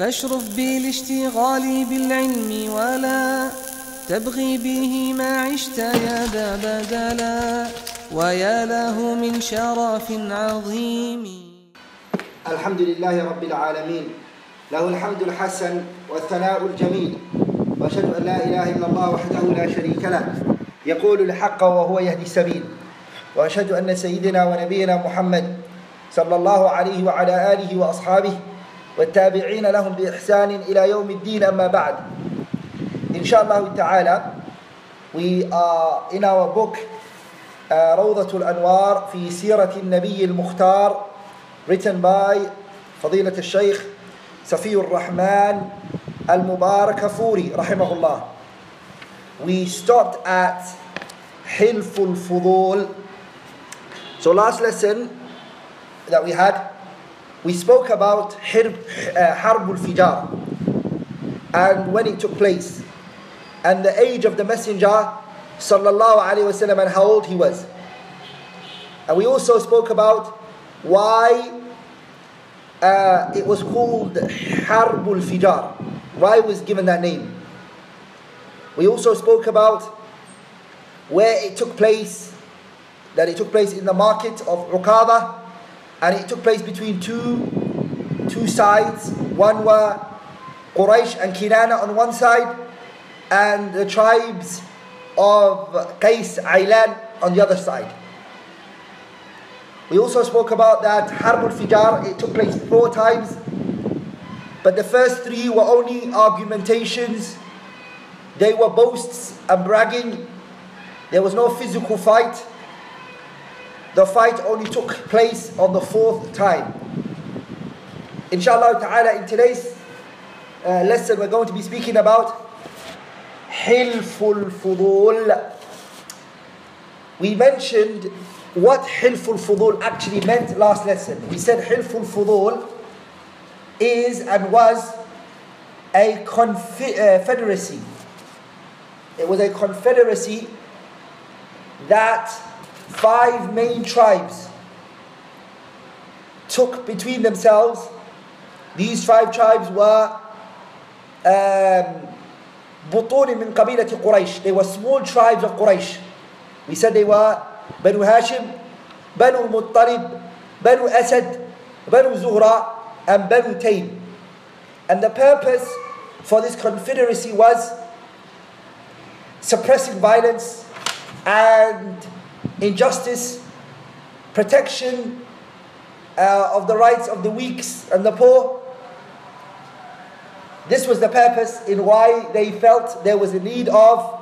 فاشرف بالاشتغال بالعلم ولا تبغي به ما عشت يا ذا بدلا ويا له من شرف عظيم. الحمد لله رب العالمين له الحمد الحسن والثناء الجميل وأشهد أن لا إله إلا الله وحده لا شريك له يقول الحق وهو يهدي السبيل وأشهد أن سيدنا ونبينا محمد صلى الله عليه وعلى آله وأصحابه والتابعين لهم بإحسان إلى يوم الدين أما بعد. إن شاء الله تعالى we are in our book uh, روضة الأنوار في سيرة النبي المختار written by فضيلة الشيخ صفي الرحمن المبارك فوري رحمه الله. We stopped at حلف الفضول so last lesson that we had We spoke about Harb uh, al-Fijar and when it took place and the age of the Messenger sallallahu alaihi wasallam and how old he was. And we also spoke about why uh, it was called Harbul Fijar. Why it was given that name? We also spoke about where it took place, that it took place in the market of Uqaba and it took place between two, two sides. One were Quraysh and Kinana on one side, and the tribes of Qais, Ailan on the other side. We also spoke about that Harb al-Fijar, it took place four times, but the first three were only argumentations, they were boasts and bragging, there was no physical fight. The fight only took place on the fourth time. Inshallah ta'ala, in today's uh, lesson, we're going to be speaking about Hilful Fudul. We mentioned what Hilful Fudul actually meant last lesson. We said Hilful Fudul is and was a confederacy. It was a confederacy that five main tribes took between themselves. These five tribes were um, بطون من قبيلة قريش. They were small tribes of Quraysh. We said they were بنو هاشم بنو المطلب بنو أسد بنو زهرة and بنو تيم and the purpose for this confederacy was suppressing violence and injustice protection uh, of the rights of the weak and the poor this was the purpose in why they felt there was a need of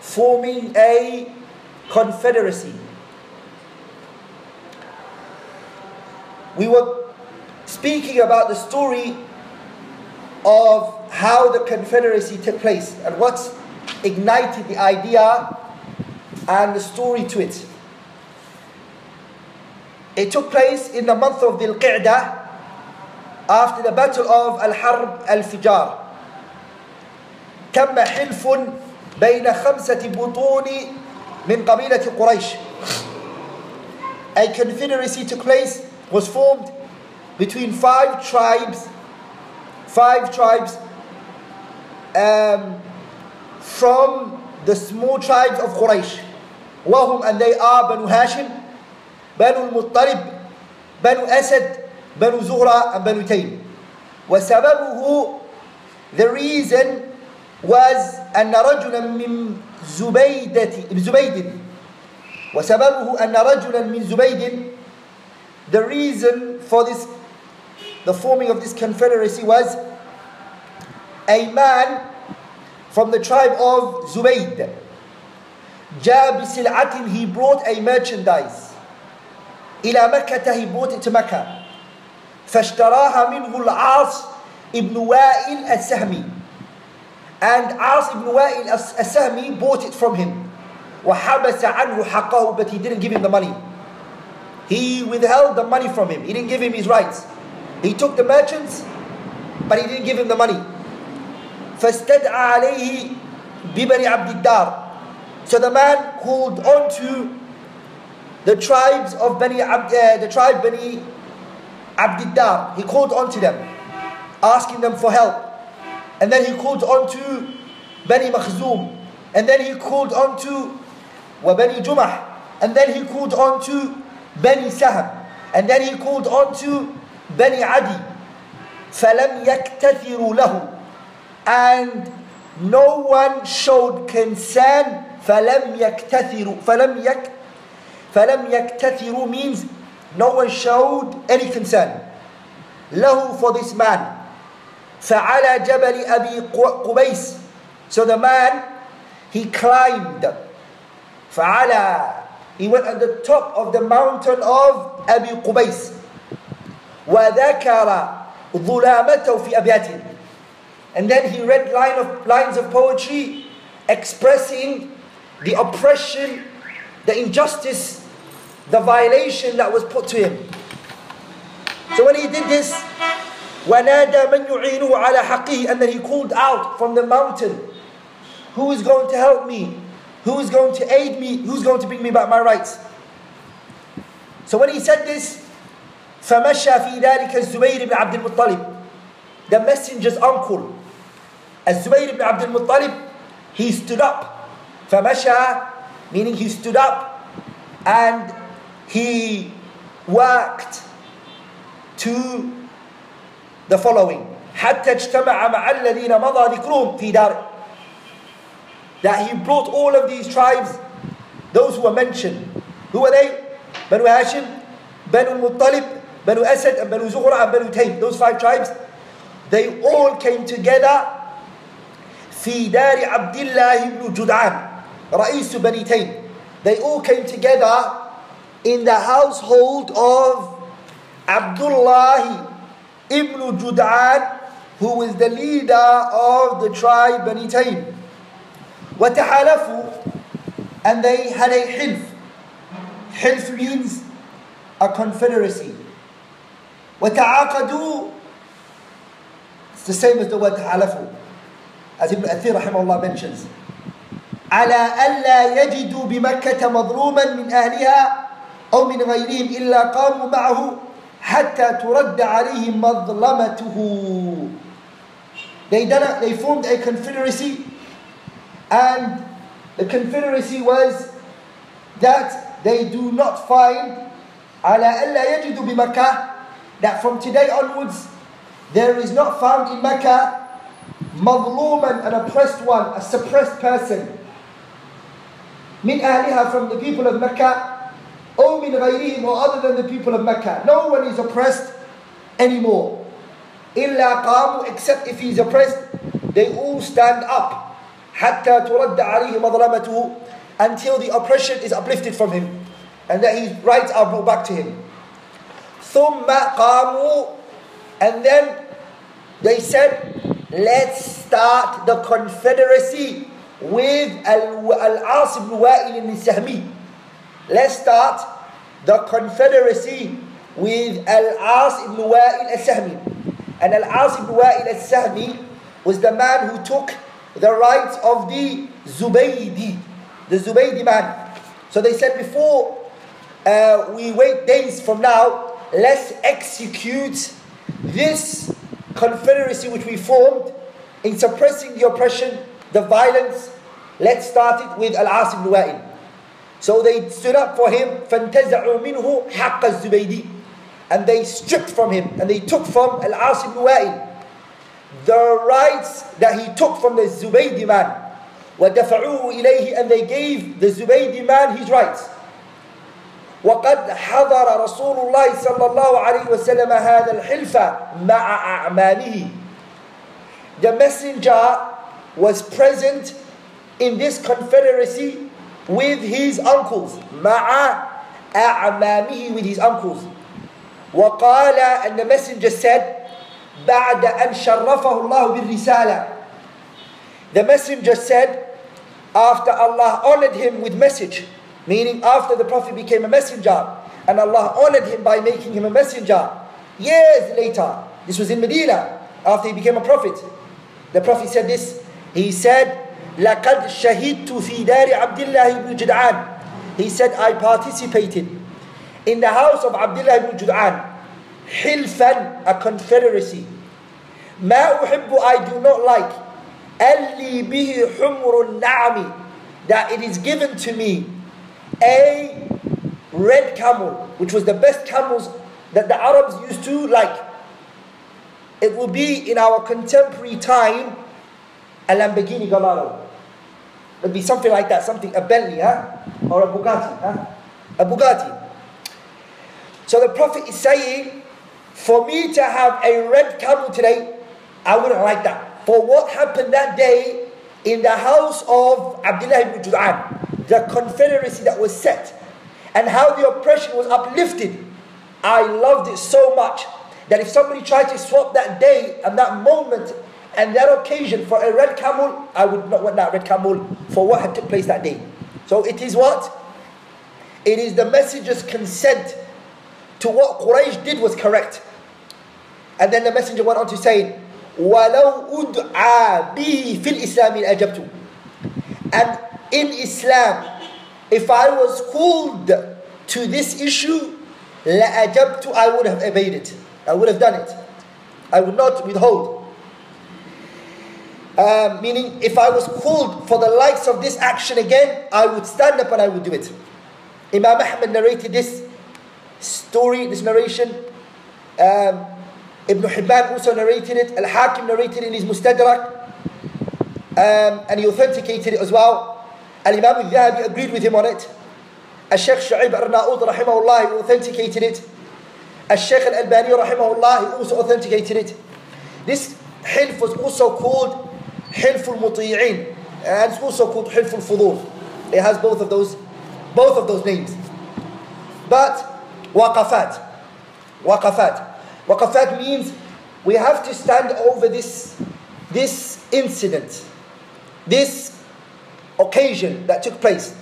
forming a confederacy. We were speaking about the story of how the confederacy took place and what ignited the idea and the story to it. It took place in the month of Dhul Qa'dah after the battle of Al-Harb Al-Fijar. تم حلف بين خمسة بطون من قبيلة قريش. A confederacy took place, was formed between five tribes, five tribes um, from the small tribes of Quraysh. وهم and they are Banu Hashim, Banu Muttalib, Banu Asad, Banu Zuhra and Banu Taym. وسببه the reason was أن رجلا من زبيدة زبيد وسببه أن رجلا من زبيد the reason for this the forming of this confederacy was a man from the tribe of Zubayd جاء بسلعة he brought a merchandise إلى مكة he brought it to Mecca فاشتراها منه العاص ابن وائل السهمي and As ibn Wa'il as-Sahmi bought it from him. وَحَبَسَ عَنْهُ حَقَّهُ But he didn't give him the money. He withheld the money from him. He didn't give him his rights. He took the merchants, but he didn't give him the money. فَاسْتَدْعَى عَلَيْهِ بِبَنِ عَبْدِ الدَّارِ So the man called on to the tribes of Bani Abd, uh, the tribe Bani Abdiddar. He called on to them. asking them for help. And then he called on to Bani Makhzum. And then he called on to Bani Jumah. And then he called on to Bani Saham. And then he called on to Bani Adi. فَلَمْ يَكْتَثِرُوا لَهُ And no one showed concern. فَلَمْ يَكْتَثِرُوا فَلَمْ يَكْ فَلَمْ يَكْتَثِرُوا means no one showed any concern. له for this man. فعلى جبل أبي قبيس So the man, he climbed. فعلى He went at the top of the mountain of أبي قبيس. وذكر ظلامته في أبياته. And then he read line of, lines of poetry expressing the oppression, the injustice, the violation that was put to him. So when he did this, وَنَادَى مَنْ يُعِينُهُ عَلَى حَقِّهِ And then he called out from the mountain, Who is going to help me? Who is going to aid me? Who's going to bring me back my rights? So when he said this, فَمَشَى فِي ذَلِكَ الزُّبَيْرِ بْنِ عَبْدِ الْمُطَّلِبِ The messenger's uncle, الزُّبَيْرِ بْنِ عَبْدِ الْمُطَّلِبِ He stood up. فَمَشَى Meaning he stood up and he worked to the following حتى اجتمع مع الذين مضى ذكرهم في داره that he brought all of these tribes those who were mentioned who were they Banu Hashim Banu Muttalib Banu Asad and Banu Zuhra and Banu Taym those five tribes they all came together في دار عبد الله بن جدعان رئيس بني تيم they all came together in the household of Abdullah ibn Jud'an, who was the leader of the tribe Bani Taym. وتحالفوا and they had a hilf. Hilf means a confederacy. وتعاقدوا It's the same as the word تحالفوا as Ibn Athir rahimahullah mentions. على ألا يجدوا بمكة مظلوما من أهلها أو من غيرهم إلا قاموا معه حتى ترد عليهم مظلمته they, done they formed a confederacy and the confederacy was that they do not find على ألا يجدوا بمكة that from today onwards there is not found in Mecca مظلوما an oppressed one a suppressed person من أهلها from the people of Mecca أو من غيرهم or other than the people of Mecca. No one is oppressed anymore. إلا قاموا except if he is oppressed, they all stand up. حتى ترد عليه مظلمته until the oppression is uplifted from him and that his rights are brought back to him. ثم قاموا and then they said, let's start the confederacy with Al-As ibn Wa'il al-Sahmi. Let's start the confederacy with Al-As ibn Wa'il al-Sahmi. And Al-As ibn Wa'il al-Sahmi was the man who took the rights of the Zubaydi, the Zubaydi man. So they said before uh, we wait days from now, let's execute this confederacy which we formed in suppressing the oppression, the violence. Let's start it with Al-As ibn Wa'il. So they stood up for him, فَانْتَزَعُوا مِنْهُ حَقَّ الزُّبَيْدِ And they stripped from him, and they took from Al-As ibn Wa'il the rights that he took from the Zubaydi man. وَدَفَعُوهُ إِلَيْهِ And they gave the Zubaydi man his rights. وقد حضر رسول الله صلى الله عليه وسلم هذا الحلف مع أعماله The messenger was present in this confederacy with his uncles مع أعمامه with his uncles وقال and the messenger said بعد أن شرفه الله بالرسالة the messenger said after Allah honored him with message meaning after the prophet became a messenger and Allah honored him by making him a messenger years later this was in Medina after he became a prophet the prophet said this he said لقد شهدت في دار عبد الله بن جدعان He said, I participated in the house of Abdullah ibn Jud'an, Hilfan, a confederacy. ما أحب I do not like ألي به حمر النعم that it is given to me a red camel which was the best camels that the Arabs used to like it will be in our contemporary time a Lamborghini Gallardo it'll be something like that something a Bentley huh? or a Bugatti huh? a Bugatti so the Prophet is saying for me to have a red camel today I wouldn't like that. For what happened that day in the house of Abdullah ibn Jud'an, the confederacy that was set, and how the oppression was uplifted. I loved it so much that if somebody tried to swap that day and that moment and that occasion for a red camel, I would not want that red camel for what had took place that day. So it is what? It is the messenger's consent to what Quraysh did was correct. And then the messenger went on to say, وَلَوْ أُدْعَى بِهِ فِي الْإِسْلَامِ أَجَبْتُ And in Islam, if I was called to this issue, لَأَجَبْتُ I would have obeyed it. I would have done it. I would not withhold. Um, meaning, if I was called for the likes of this action again, I would stand up and I would do it. Imam Ahmad narrated this story, this narration. Um, Ibn Hibban also narrated it. Al-Hakim narrated it in his Mustadrak. Um, and he authenticated it as well. Al-Imam al-Dhahabi agreed with him on it. Al-Sheikh Shu'aib al-Arna'ut rahimahullah, he authenticated it. Al-Sheikh al-Albani rahimahullah, also authenticated it. This hilf was also called hilf al-Muti'in. And it's also called hilf al-Fudul. It has both of those, both of those names. But, waqafat. Waqafat. Waqafat means we have to stand over this, this incident, this occasion that took place.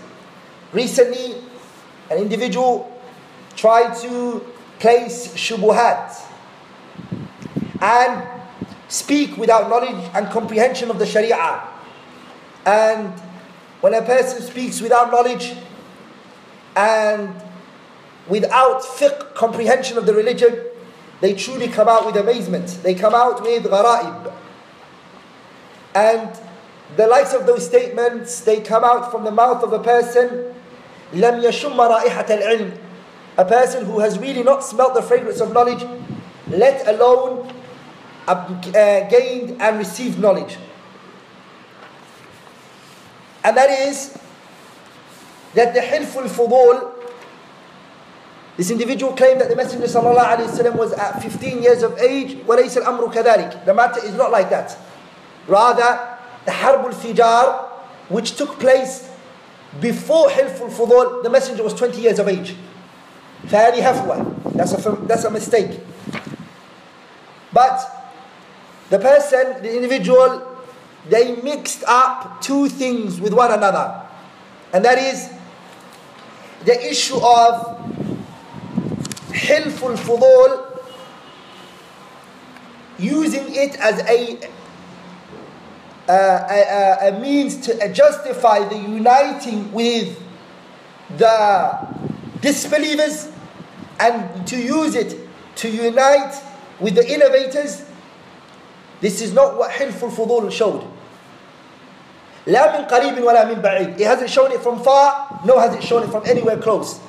Recently, an individual tried to place shubuhat and speak without knowledge and comprehension of the sharia. And when a person speaks without knowledge and without fiqh comprehension of the religion, they truly come out with amazement. They come out with gharaib. And the likes of those statements, they come out from the mouth of a person لم يشم رائحة العلم a person who has really not smelt the fragrance of knowledge, let alone uh, gained and received knowledge. And that is that the hilful fudul, this individual claimed that the Messenger ﷺ was at 15 years of age. وَلَيْسَ الْأَمْرُ كَذَلِكَ The matter is not like that. Rather, the Harb al-Fijar, which took place before Hilful Fudul, the Messenger was 20 years of age. فهذه هفوة. That's a, that's a mistake. But the person, the individual, they mixed up two things with one another. And that is the issue of Hilful Fudul, using it as a, a, a means to justify the uniting with the disbelievers and to use it to unite with the innovators. This is not what Hilful Fudul showed. لا من قريب ولا من بعيد. It hasn't shown it from far, nor has it shown it from anywhere close.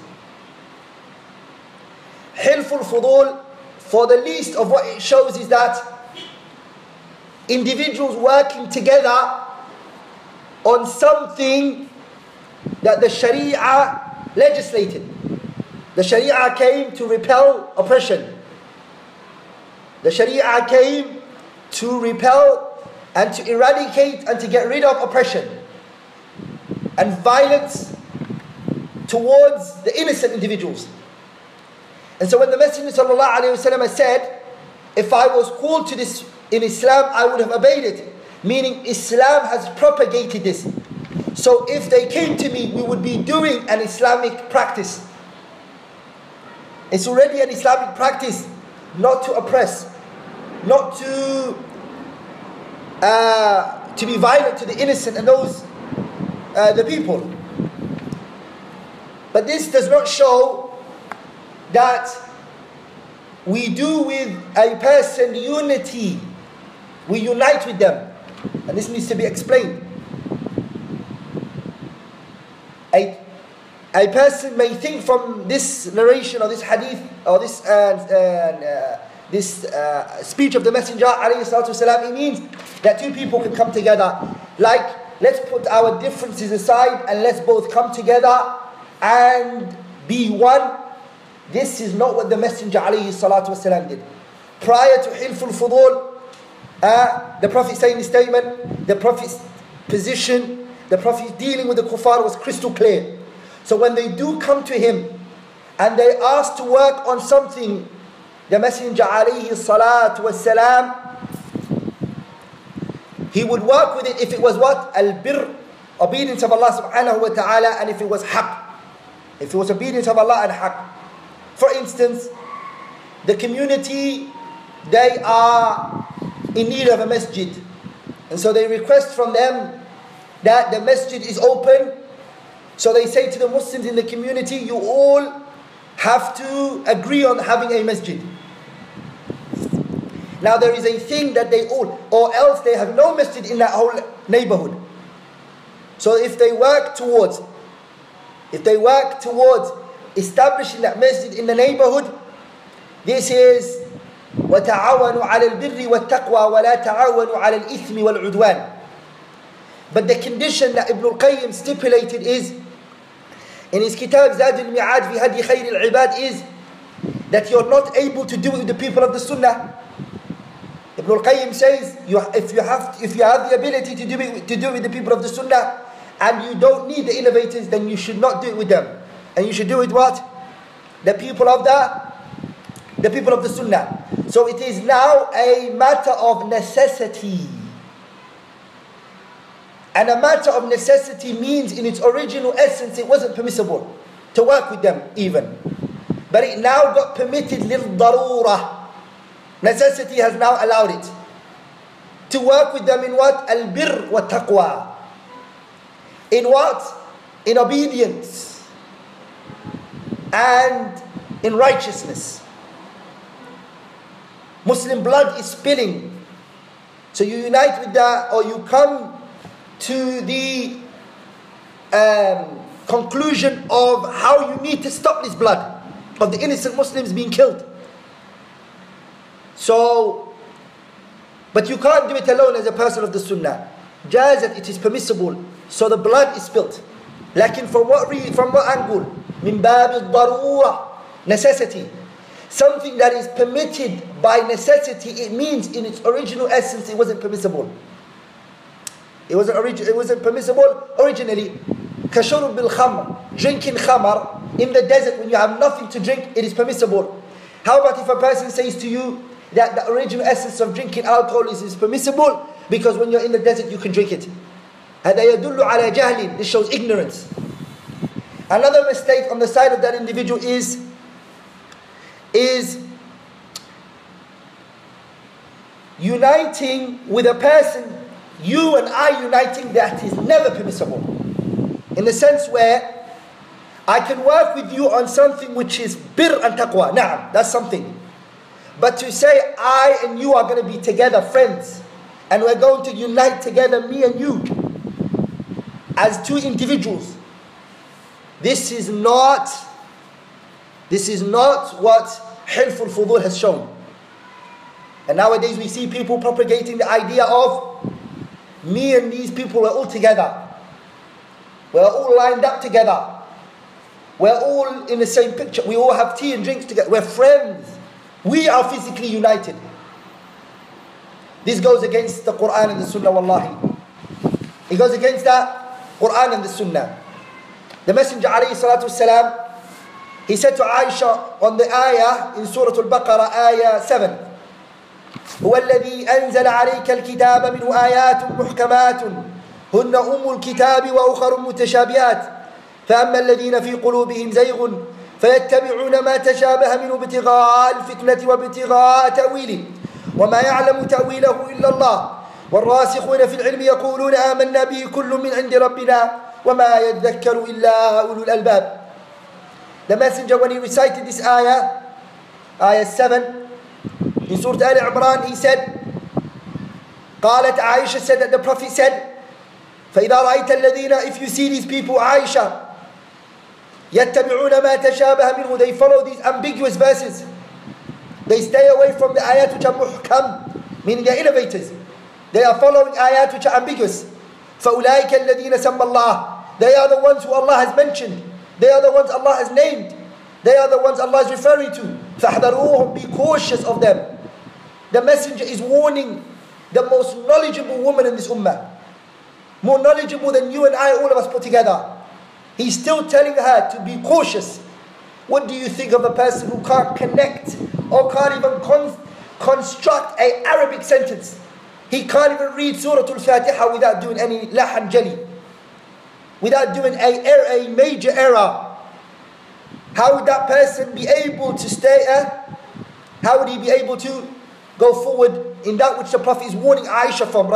Hilful Fudul, for the least of what it shows is that individuals working together on something that the Sharia legislated. The Sharia came to repel oppression. The Sharia came to repel and to eradicate and to get rid of oppression and violence towards the innocent individuals. And so when the Messenger ﷺ said, if I was called to this in Islam, I would have obeyed it. Meaning Islam has propagated this. So if they came to me, we would be doing an Islamic practice. It's already an Islamic practice not to oppress, not to uh, to be violent to the innocent and those uh, the people. But this does not show that we do with a person unity we unite with them. And this needs to be explained. A, a person may think from this narration or this hadith or this, uh, uh, this uh, speech of the Messenger, والسلام, it means that two people can come together. Like, let's put our differences aside and let's both come together and be one. This is not what the Messenger والسلام, did. Prior to Hilful Fudul, uh, the Prophet saying his statement, the Prophet's position, the Prophet dealing with the kuffar was crystal clear. So when they do come to him and they ask to work on something, the Messenger alayhi salatu wasalam, he would work with it if it was what? Al-bir, obedience of Allah subhanahu wa ta'ala, and if it was haqq. If it was obedience of Allah and haqq. For instance, the community, they are in need of a masjid. And so they request from them that the masjid is open. So they say to the Muslims in the community, you all have to agree on having a masjid. Now there is a thing that they all, or else they have no masjid in that whole neighborhood. So if they work towards, if they work towards establishing that masjid in the neighborhood, this is وتعاونوا على البر والتقوى ولا تعاونوا على الإثم والعدوان. But the condition that Ibn al-Qayyim stipulated is, in his kitab زاد al-Ma'ad fi خير العباد, is, that you're not able to do with the people of the Sunnah Ibn al-Qayyim says you, if you have if you have the ability to do it to do it with the people of the Sunnah and you don't need the innovators then you should not do it with them and you should do it what the people of the the people of the Sunnah. So it is now a matter of necessity. And a matter of necessity means, in its original essence, it wasn't permissible to work with them even. But it now got permitted lil darura. Necessity has now allowed it. To work with them in what? Al bir wa taqwa. In what? In obedience. And in righteousness. Muslim blood is spilling. So you unite with that, or you come to the um, conclusion of how you need to stop this blood of the innocent Muslims being killed. So, but you can't do it alone as a person of the Sunnah. Jazat, it is permissible. So the blood is spilt. Lakin from what re- from what angle? Min bab al necessity. Something that is permitted by necessity, it means in its original essence it wasn't permissible. It wasn't, orig- it wasn't permissible originally. Kashurub bil khamr, drinking khamr in the desert when you have nothing to drink, it is permissible. How about if a person says to you that the original essence of drinking alcohol is, is permissible because when you're in the desert you can drink it? هذا يدل على جهل. This shows ignorance. Another mistake on the side of that individual is is uniting with a person, you and I uniting, that is never permissible. In the sense where I can work with you on something which is bir and taqwa. Na'am, that's something. But to say I and you are going to be together, friends, and we're going to unite together, me and you, as two individuals, this is not, this is not what Hilful Fudul has shown. And nowadays we see people propagating the idea of me and these people are all together. We're all lined up together. We're all in the same picture. We all have tea and drinks together. We're friends. We are physically united. This goes against the Quran and the Sunnah, wallahi. It goes against the Quran and the Sunnah. The Messenger, alayhi salatu wasalam, he said to Aisha on the ayah in Surah Al-Baqarah, ayah 7, هو الذي أنزل عليك الكتاب منه آيات محكمات هن أم الكتاب وأخر متشابهات فأما الذين في قلوبهم زيغ فيتبعون ما تشابه منه ابتغاء الفتنة وابتغاء تأويله. وما يعلم تأويله إلا الله. والراسخون في العلم يقولون آمنا به كل من عند ربنا وما يذكر إلا أولو الألباب. The messenger when he recited this ayah, ayah 7, in Surah Al Imran, he said, قالت Aisha said that the Prophet said, فإذا رأيت الذين if you see these people Aisha يتبعون ما تشابه منه they follow these ambiguous verses they stay away from the ayat which are muhkam meaning they're innovators they are following ayat which are ambiguous فأولئك الذين سمى الله they are the ones who Allah has mentioned they are the ones Allah has named they are the ones Allah is referring to فاحذروهم be cautious of them the messenger is warning the most knowledgeable woman in this ummah more knowledgeable than you and I all of us put together He's still telling her to be cautious. What do you think of a person who can't connect or can't even con- construct a Arabic sentence? He can't even read Surah Al-Fatiha without doing any lahan jali, without doing a, er- a major error. How would that person be able to stay? Uh, how would he be able to go forward in that which the Prophet is warning Aisha from?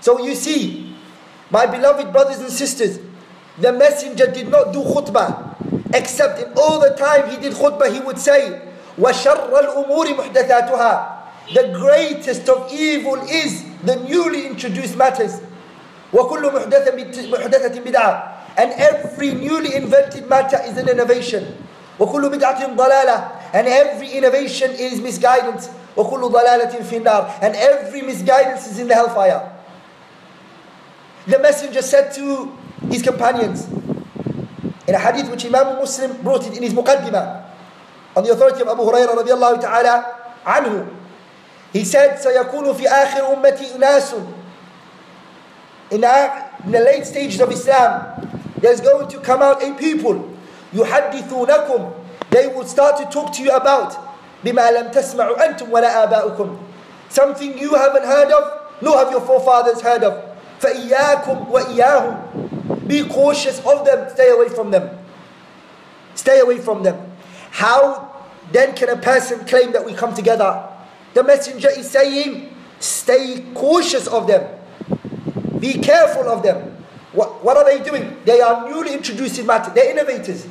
So you see, my beloved brothers and sisters, the messenger did not do khutbah, except in all the time he did khutbah, he would say, وَشَرَّ الْأُمُورِ مُحْدَثَاتُهَا The greatest of evil is the newly introduced matters. وَكُلُّ مُحْدَثَةٍ بِدْعَةٍ And every newly invented matter is an innovation. وَكُلُّ بِدْعَةٍ ضَلَالَةٍ And every innovation is misguidance. وَكُلُّ ضَلَالَةٍ فِي النَّارِ And every misguidance is in the hellfire. The messenger said to his companions in a hadith which Imam Muslim brought it in his muqaddimah on the authority of Abu Hurairah radiallahu ta'ala anhu. He said, سيكون في آخر أمتي أناس in the, in the late stages of Islam, there's going to come out a people يحدثونكم they will start to talk to you about بما لم تسمعوا أنتم ولا آباؤكم something you haven't heard of nor have your forefathers heard of فإياكم وإياهم Be cautious of them, stay away from them. Stay away from them. How then can a person claim that we come together? The messenger is saying, stay cautious of them. Be careful of them. What, what are they doing? They are newly introducing matter. They're innovators.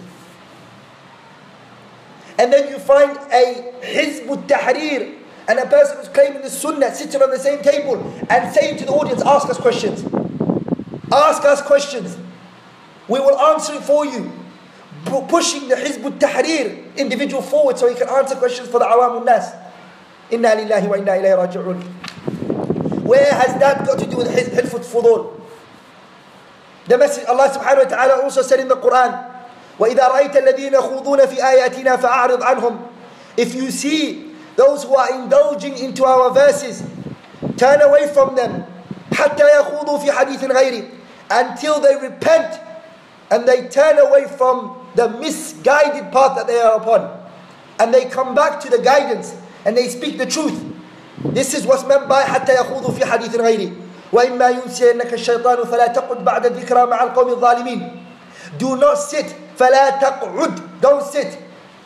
And then you find a Hizb tahrir and a person who's claiming the Sunnah sitting on the same table and saying to the audience, ask us questions. Ask us questions. We will answer it for you. P- pushing the Hizb tahrir individual forward so he can answer questions for the Awam nas. Inna lillahi wa inna ilayhi raji'un. Where has that got to do with Hilf al-Fudul? The message Allah subhanahu wa ta'ala also said in the Quran, وَإِذَا رَأَيْتَ الَّذِينَ يَخُوضُونَ فِي آيَاتِنَا فَأَعْرِضْ عَنْهُمْ If you see those who are indulging into our verses, turn away from them. حَتَّى يَخُوضُوا فِي حَدِيثٍ غَيْرِ Until they repent and they turn away from the misguided path that they are upon. And they come back to the guidance and they speak the truth. This is what's meant by حتى يخوضوا في حديث غيري وإما ينسينك الشيطان فلا تقعد بعد الذكرى مع القوم الظالمين Do not sit فلا تقعد Don't sit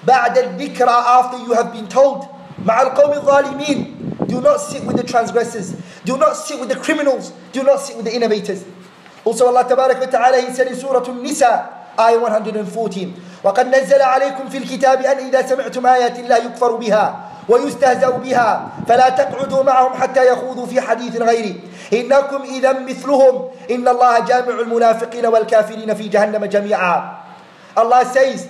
بعد الذكرى after you have been told مع القوم الظالمين. Do not sit with the transgressors. Do not sit with the criminals. Do not sit with the innovators. Also Allah تبارك وتعالى He said in Surah An-Nisa آية 114 وقد نزل عليكم في الكتاب أن إذا سمعتم آيات الله يكفر بها ويستهزأ بها فلا تقعدوا معهم حتى يخوضوا في حديث غيره. إنكم إذا مثلهم. إن الله جامع المنافقين والكافرين في جهنم جميعا. Allah says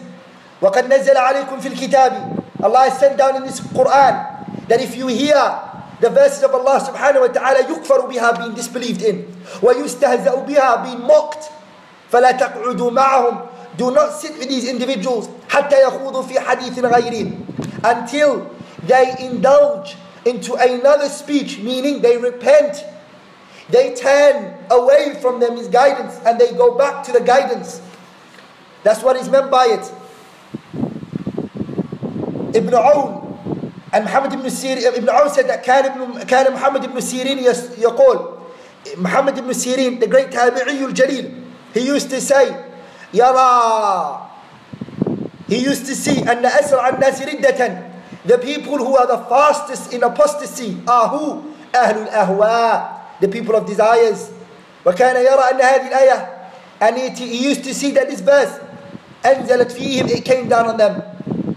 وقد نزل عليكم في الكتاب Allah has sent down in this Quran that if you hear the verses of Allah subhanahu wa ta'ala يكفر بها being disbelieved in ويستهزأ بها being mocked فلا تقعدوا معهم do not sit with these individuals حتى يخوضوا في حديث غيره until they indulge into another speech, meaning they repent, they turn away from their misguidance and they go back to the guidance. That's what is meant by it. Awn and Muhammad ibn Sirin, Ibn Awn said that كان, ابن, كان محمد ibn Sirin يقول Muhammad ibn Sirin, the great tabi'i al-jalil, he used to say, يرى He used to see أن أسرع الناس ردة the people who are the fastest in apostasy are who? أهل الأهواء The people of desires وكان يرى أن هذه الآية And he, he used to see that this verse أنزلت فيهم It came down on them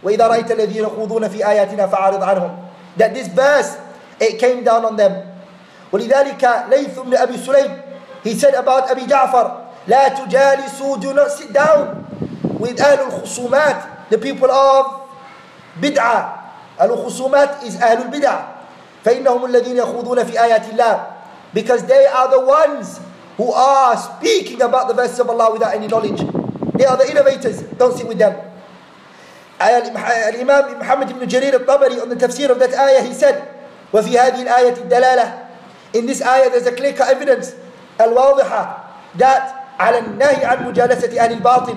وإذا رأيت الذين يخوضون في آياتنا فأعرض عنهم That this verse it came down on them. ولذلك ليث بن أبي سليم he said about Abi Ja'far لا تجالسوا do not sit down with أهل الخصومات the people of بدعة الخصومات is أهل البدع فإنهم الذين يخوضون في آيات الله because they are the ones who are speaking about the verses of Allah without any knowledge they are the innovators don't sit with them الإمام محمد بن جرير الطبري on the tafsir of that ayah he said وفي هذه الآية الدلالة in this ayah there's a clear cut evidence الواضحة that على النهي عن مجالسة أهل الباطل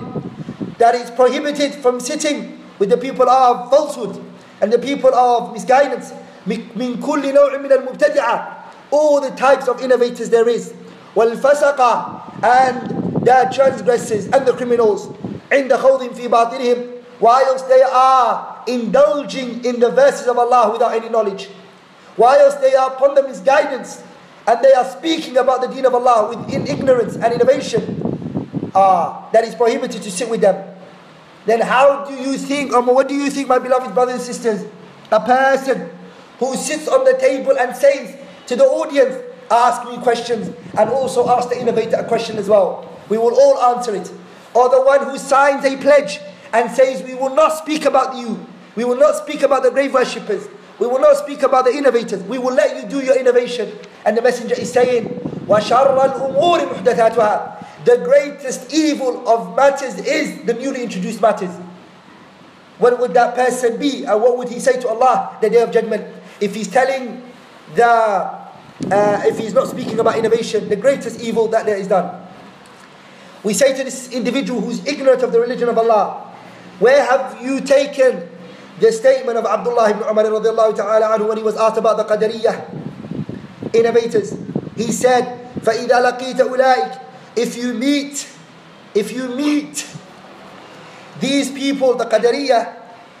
that is prohibited from sitting with the people of falsehood and the people of misguidance من كل نوع من المبتدعة all the types of innovators there is والفسقة and the transgressors and the criminals عند خوض في باطلهم whilst they are indulging in the verses of Allah without any knowledge? Whilst they are upon the misguidance and they are speaking about the deen of Allah with ignorance and innovation? Uh, that is prohibited to sit with them. Then how do you think or what do you think my beloved brothers and sisters? A person who sits on the table and says to the audience ask me questions and also ask the innovator a question as well. We will all answer it. Or the one who signs a pledge and says, We will not speak about you. We will not speak about the grave worshippers. We will not speak about the innovators. We will let you do your innovation. And the messenger is saying, وَشَرَّ الْأُمُورِ مُحْدَثَاتُهَا The greatest evil of matters is the newly introduced matters. What would that person be? And what would he say to Allah the day of judgment? If he's telling the, uh, if he's not speaking about innovation, the greatest evil that there is done. We say to this individual who's ignorant of the religion of Allah, where have you taken the statement of Abdullah ibn Umar radiallahu ta'ala anhu when he was asked about the Qadariyah innovators? He said, فَإِذَا لَقِيتَ أُولَٰئِكَ If you meet, if you meet these people, the Qadariyah,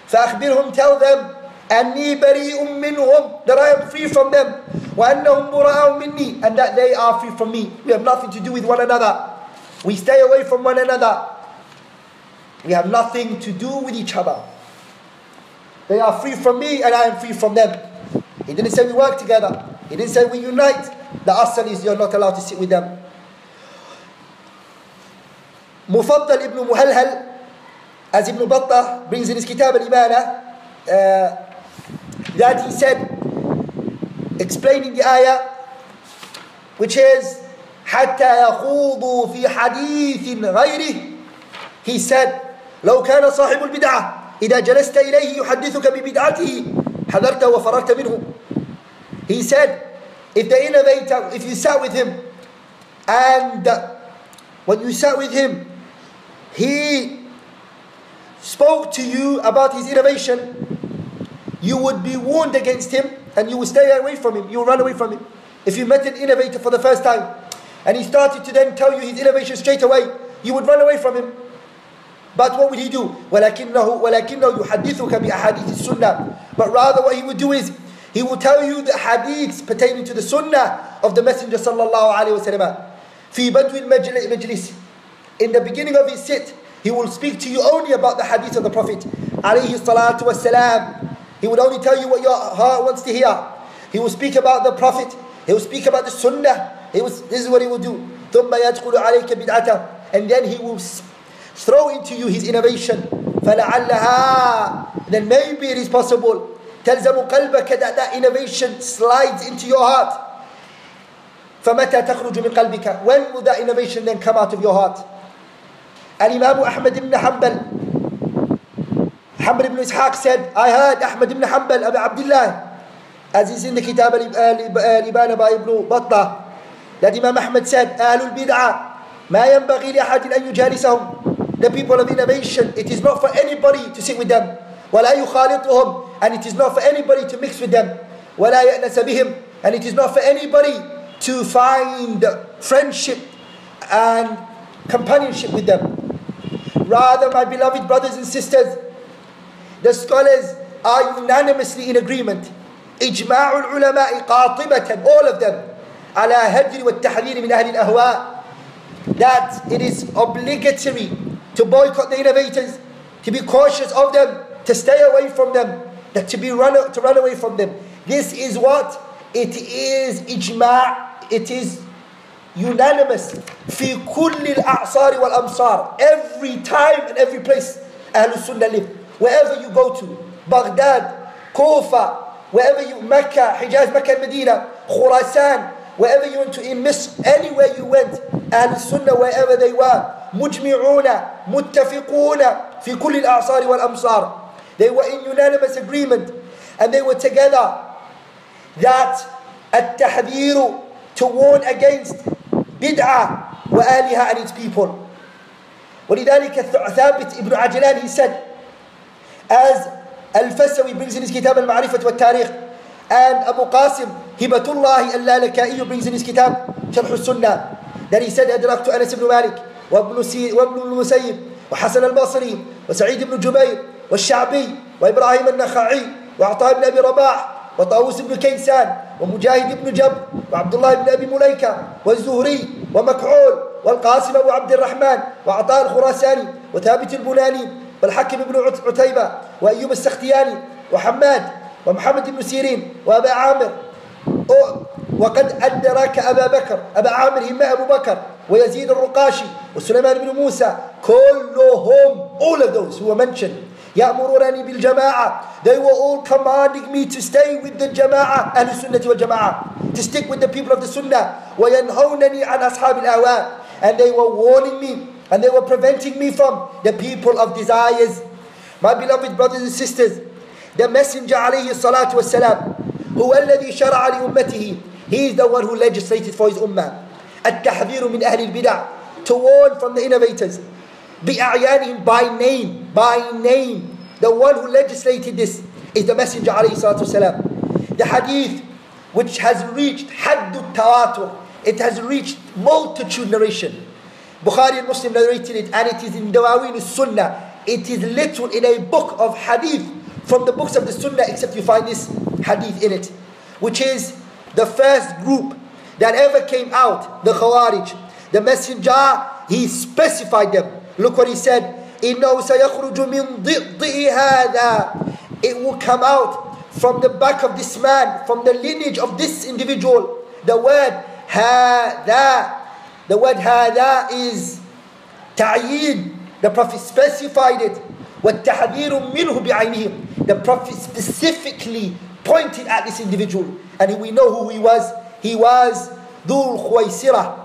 فَأَخْبِرْهُمْ Tell them, أَنِّي بَرِيءٌ مِّنْهُمْ That I am free from them. وَأَنَّهُمْ بُرَاءٌ مِّنِّي And that they are free from me. We have nothing to do with one another. We stay away from one another. We have nothing to do with each other. They are free from me and I am free from them. He didn't say we work together. He didn't say we unite. The asal is you're not allowed to sit with them. Mufaddal ibn Muhalhal, as Ibn Battah brings in his Kitab al-Ibana, uh, that he said, explaining the ayah, which is, حتى يخوضوا في حديث غيره he said لو كان صاحب البدعة إذا جلست إليه يحدثك ببدعته حذرت وفررت منه He said, if the innovator, if you sat with him, and when you sat with him, he spoke to you about his innovation, you would be warned against him and you would stay away from him, you would run away from him. If you met an innovator for the first time and he started to then tell you his innovation straight away, you would run away from him. But what would he do? ولكنه ولكنه يحدثك بأحاديث السنة. But rather what he would do is he will tell you the hadiths pertaining to the sunnah of the Messenger صلى الله عليه وسلم. في بدو المجلس In the beginning of his sit, he will speak to you only about the hadith of the Prophet عليه الصلاة والسلام. He would only tell you what your heart wants to hear. He will speak about the Prophet. He will speak about the Sunnah. He was, this is what he will do. ثم يدخل عليك بدعته. And then he will throw into you his innovation فلعلها then maybe it is possible تلزم قلبك that that innovation slides into your heart فمتى تخرج من قلبك when will that innovation then come out of your heart الإمام أحمد بن حنبل حنبل بن إسحاق said I heard أحمد بن حنبل أبي عبد الله as is in the كتاب الإبانة by Ibn Battah that Imam Ahmad said أهل البدعة ما ينبغي لأحد أن يجالسهم the people of innovation, it is not for anybody to sit with them. وَلَا يُخَالِطُهُمْ And it is not for anybody to mix with them. وَلَا يَأْنَسَ بِهِمْ And it is not for anybody to find friendship and companionship with them. Rather, my beloved brothers and sisters, the scholars are unanimously in agreement. إجماع العلماء قاطبة all of them على هجر والتحذير من أهل الأهواء that it is obligatory to boycott the innovators, to be cautious of them, to stay away from them, that to be run to run away from them. This is what it is ijma' it is unanimous في كل الأعصار والأمصار every time and every place أهل السنة live wherever you go to Baghdad Kufa wherever you Mecca Hijaz Mecca Medina Khurasan wherever you went to in Misr anywhere you went أهل السنة wherever they were مجمعون متفقون في كل الأعصار والأمصار. They were in unanimous agreement and they were together. That التحذير to warn against بدعة وآلهة and its people. ولذلك ثابت ابن عجلان he said as الفسوي brings in his كتاب المعرفة والتاريخ and Abu Qasim هبة الله اللالكائي brings in his كتاب شرح السنة. That he said أدركت أنس بن مالك وابن, سي وابن المسيب وحسن البصري وسعيد بن جبير والشعبي وإبراهيم النخعي وعطاء بن أبي رباح وطاووس بن كيسان ومجاهد بن جبر وعبد الله بن أبي مليكة والزهري ومكحول والقاسم أبو عبد الرحمن وعطاء الخراساني وثابت البناني والحكم بن عتيبة وأيوب السختياني وحماد ومحمد بن سيرين وأبا عامر. وقد أدرك أبا بكر أبا عامر هم أبو بكر ويزيد الرقاشي وسليمان بن موسى كلهم all of those who were mentioned يأمرونني بالجماعة they were all commanding me to stay with the جماعة أهل السنة والجماعة to stick with the people of the sunnah وينهونني عن أصحاب الأهواء and they were warning me and they were preventing me from the people of desires my beloved brothers and sisters the messenger عليه الصلاة والسلام هو الذي شرع لأمته he is the one who legislated for his ummah التحذير من أهل البدع to warn from the innovators بأعيانهم by name by name the one who legislated this is the messenger عليه الصلاة والسلام the hadith which has reached حد التواتر it has reached multitude narration Bukhari and Muslim narrated it and it is in Dawawin al-Sunnah it is little in a book of hadith from the books of the Sunnah except you find this hadith in it which is the first group that ever came out the Khawarij the messenger he specified them look what he said إنه سيخرج من ضئضئ هذا it will come out from the back of this man from the lineage of this individual the word هذا the word هذا is تعيين the prophet specified it والتحذير منه بعينه the prophet specifically pointed at this individual and we know who he was he was ذو الخويسرة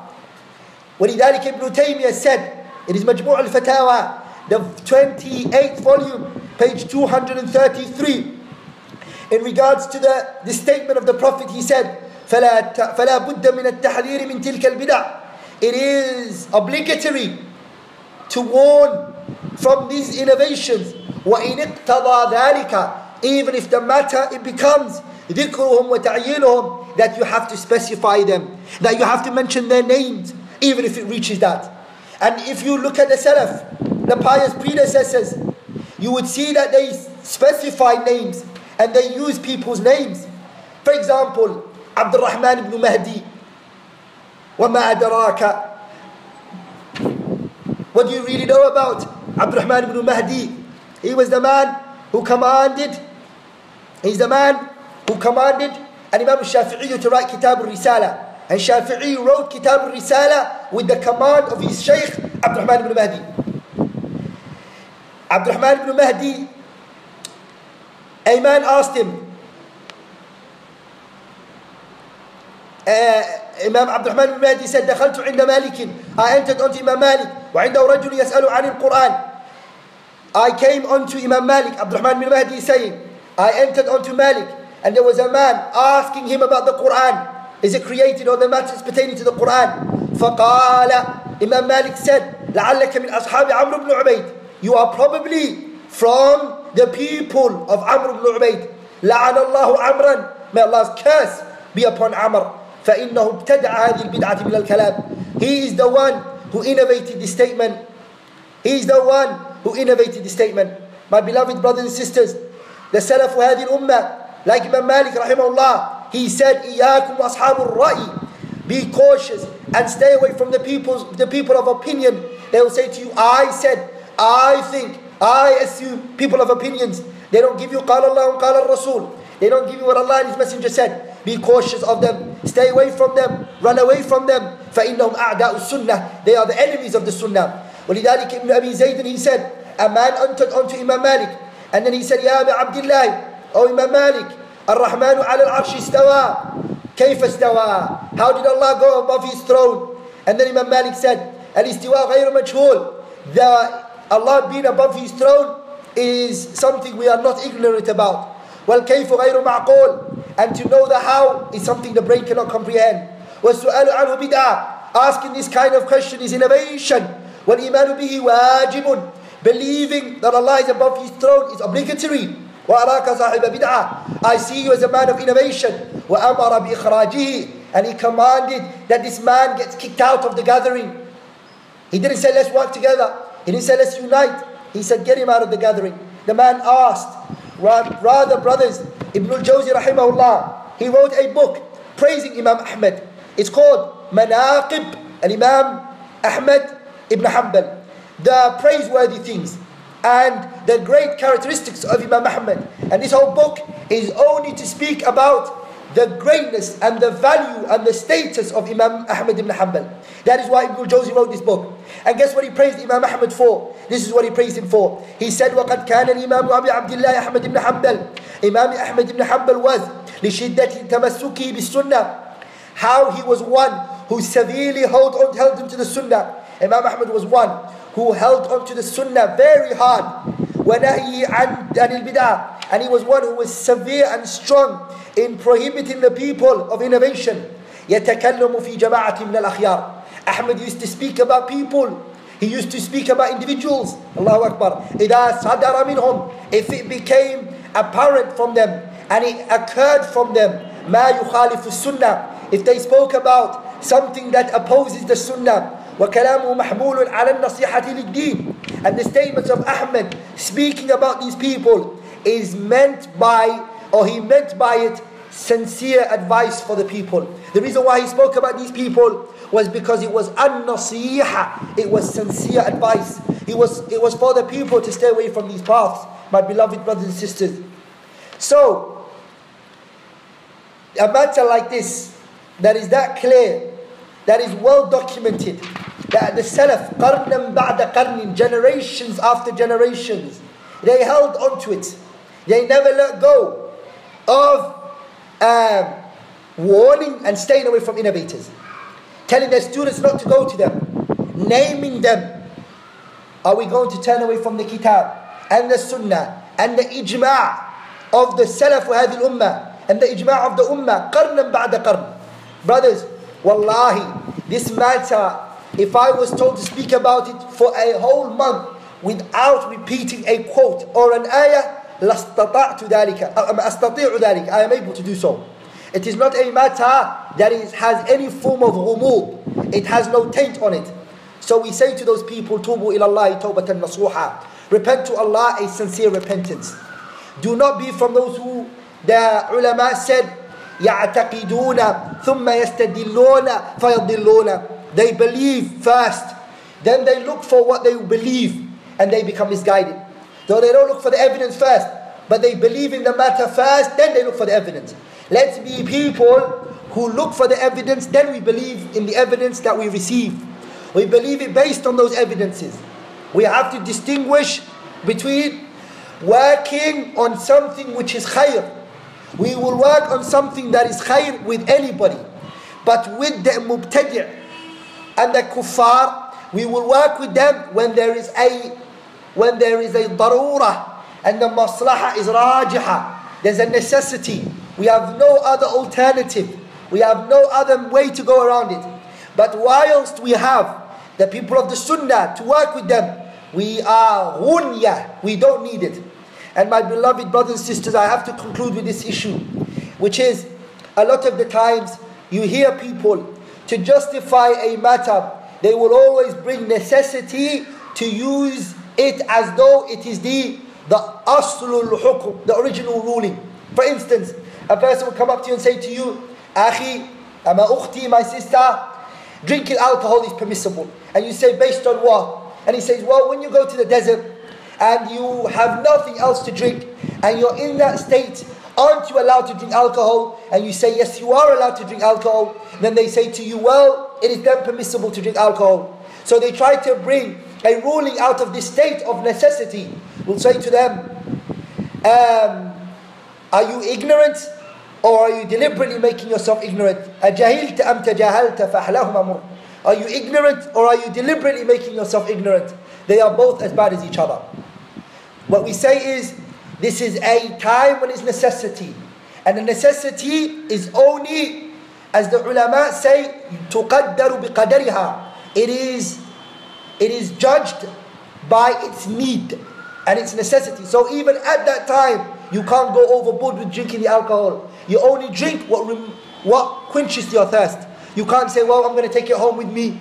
ولذلك Ibn Taymiyyah said it is Majmu' al-Fatawa, the 28th volume, page 233, in regards to the, the statement of the Prophet, he said, فلا, فلا بد من التحذير من تلك البدع It is obligatory to warn from these innovations. وإن اقتضى ذلك even if the matter it becomes ذكرهم وتعيينهم that you have to specify them that you have to mention their names even if it reaches that and if you look at the Salaf the pious predecessors you would see that they specify names and they use people's names for example عبد الرحمن بن مهدي وما أدراك What do you really know about Abd Rahman ibn Mahdi? He was the man who commanded, he's the man who commanded and Imam Shafi'i to write Kitab al-Risala. And Shafi'i wrote Kitab al-Risala with the command of his Shaykh Abd Rahman ibn Mahdi. Abd Rahman ibn Mahdi, a man asked him, uh, Imam عبد الرحمن بن مهدي said دخلت عند مالك I entered onto Imam Malik وعنده رجل يسأل عن القرآن I came onto Imam Malik عبد الرحمن بن مهدي saying I entered onto Malik and there was a man asking him about the Quran is it created or the matters pertaining to the Quran فقال Imam Malik said لعلك من أصحاب عمرو بن عبيد you are probably from the people of Amr ibn Ubaid لعن الله عمرا may Allah's curse be upon Amr فإنه ابتدع هذه البدعة من الكلام He is the one who innovated this statement He is the one who innovated this statement My beloved brothers and sisters The Salaf هذه الأمة Like Imam Malik رحمه الله He said إياكم أصحاب الرأي Be cautious and stay away from the people, the people of opinion They will say to you I said, I think, I assume People of opinions They don't give you قال الله وقال الرسول They don't give you what Allah and His Messenger said be cautious of them, stay away from them, run away from them. فإنهم أعداء السنة They are the enemies of the sunnah. ولذلك ابن أبي زيد he said, a man entered onto Imam Malik and then he said, يا أبا عبد الله, O Imam Malik, الرحمن على العرش استوى كيف استوى? How did Allah go above his throne? And then Imam Malik said, الاستواء غير مجهول. The Allah being above his throne is something we are not ignorant about. والكيف غير معقول. And to know the how is something the brain cannot comprehend. والسؤال عنه بدعة. Asking this kind of question is innovation. والإيمان به واجب. Believing that Allah is above his throne is obligatory. وأراك صاحب بدعة. I see you as a man of innovation. وأمر بإخراجه. And he commanded that this man gets kicked out of the gathering. He didn't say let's work together. He didn't say let's unite. He said get him out of the gathering. The man asked, rather brothers, Ibn al-Jawzi rahimahullah, he wrote a book praising Imam Ahmed. It's called Manaqib al-Imam Ahmed ibn Hanbal. The praiseworthy things and the great characteristics of Imam Ahmed. And this whole book is only to speak about the greatness and the value and the status of Imam Ahmad ibn Hanbal. That is why Ibn Jawzi wrote this book. And guess what he praised Imam Ahmad for? This is what he praised him for. He said, وَقَدْ كَانَ الْإِمَامُ أَبِي عَبْدِ اللَّهِ أحمد ibn Hanbal. Imam Ahmad ibn Hanbal was لِشِدَّةِ تَمَسُّكِهِ بِالسُّنَّةِ How he was one who severely held, on, held him to the sunnah. Imam Ahmad was one who held on to the sunnah very hard. وَنَهِي عَنْ الْبِدَعِ And he was one who was severe and strong in prohibiting the people of innovation. يتكلم في جماعة من الأخيار. Ahmed used to speak about people. He used to speak about individuals. Allahu Akbar. إذا صدر منهم. If it became apparent from them and it occurred from them ما يخالف السنة. If they spoke about something that opposes the sunnah وكلامه محمول على النصيحة للدين and the statements of Ahmed speaking about these people is meant by or he meant by it sincere advice for the people. The reason why he spoke about these people was because it was an-nasiha, it was sincere advice. It was, it was for the people to stay away from these paths, my beloved brothers and sisters. So, a matter like this, that is that clear, that is well documented, that the Salaf, qarnan ba'da qarnin, generations after generations, they held onto it. They never let go of um, warning and staying away from innovators, telling their students not to go to them, naming them. Are we going to turn away from the kitab and the sunnah and the ijma' of the salaf wa hadhi ummah and the ijma' of the ummah qarnan ba'da qarn? Brothers, wallahi, this matter, if I was told to speak about it for a whole month without repeating a quote or an ayah, لاستطعت ذلك أستطيع ذلك I am able to do so it is not a matter that is, has any form of غموض it has no taint on it so we say to those people توبوا إلى الله توبة نصوحا repent to Allah a sincere repentance do not be from those who the ulama said يعتقدون ثم يستدلون فيضلون they believe first then they look for what they believe and they become misguided Though they don't look for the evidence first, but they believe in the matter first, then they look for the evidence. Let's be people who look for the evidence, then we believe in the evidence that we receive. We believe it based on those evidences. We have to distinguish between working on something which is khair. We will work on something that is khair with anybody. But with the mubtadi' and the kuffar, we will work with them when there is a when there is a darura and the maslaha is rajiha, there's a necessity. We have no other alternative. We have no other way to go around it. But whilst we have the people of the sunnah to work with them, we are ghunya. We don't need it. And my beloved brothers and sisters, I have to conclude with this issue, which is a lot of the times you hear people to justify a matter, they will always bring necessity to use it as though it is the the aslul hukm, the original ruling. For instance, a person will come up to you and say to you, Akhi, ama ukhti, my sister, drinking alcohol is permissible. And you say, based on what? And he says, well, when you go to the desert and you have nothing else to drink and you're in that state Aren't you allowed to drink alcohol? And you say, Yes, you are allowed to drink alcohol. then they say to you, Well, it is then permissible to drink alcohol. So they try to bring a ruling out of this state of necessity. We'll say to them, um, Are you ignorant? Or are you deliberately making yourself ignorant? أَجَهِلْتَ أَمْ تَجَاهَلْتَ فَأَحْلَهُمَا مُرْ Are you ignorant or are you deliberately making yourself ignorant? They are both as bad as each other. What we say is, this is a time when it's necessity. And the necessity is only, as the ulama say, تُقَدَّرُ بِقَدَرِهَا It is, it is judged by its need and its necessity. So even at that time, you can't go overboard with drinking the alcohol. You only drink what, rem- what quenches your thirst. You can't say, well, I'm going to take it home with me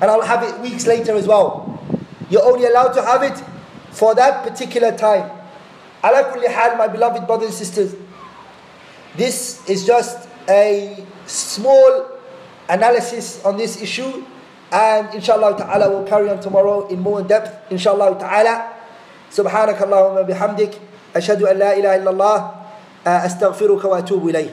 and I'll have it weeks later as well. You're only allowed to have it for that particular time. Ala kulli hal, my beloved brothers and sisters, this is just a small analysis on this issue and inshallah ta'ala we'll carry on tomorrow in more depth inshallah ta'ala سبحانك اللهم وبحمدك أشهد أن لا إله إلا الله أستغفرك وأتوب إليه